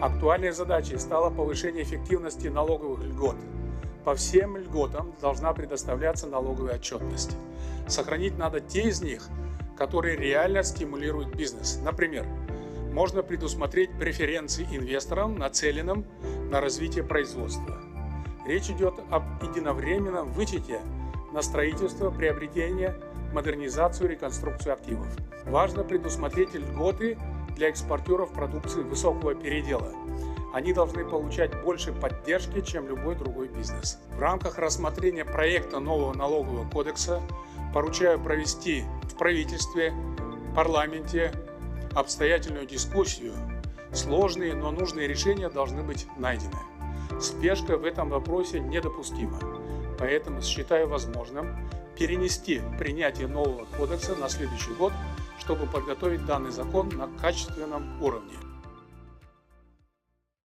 Актуальной задачей стало повышение эффективности налоговых льгот. По всем льготам должна предоставляться налоговая отчетность. Сохранить надо те из них, которые реально стимулируют бизнес. Например, можно предусмотреть преференции инвесторам, нацеленным на развитие производства. Речь идет об единовременном вычете на строительство, приобретение, модернизацию, реконструкцию активов. Важно предусмотреть льготы для экспортеров продукции высокого передела. Они должны получать больше поддержки, чем любой другой бизнес. В рамках рассмотрения проекта нового налогового кодекса поручаю провести в правительстве, парламенте обстоятельную дискуссию. Сложные, но нужные решения должны быть найдены. Спешка в этом вопросе недопустима, поэтому считаю возможным перенести принятие нового кодекса на следующий год, чтобы подготовить данный закон на качественном уровне.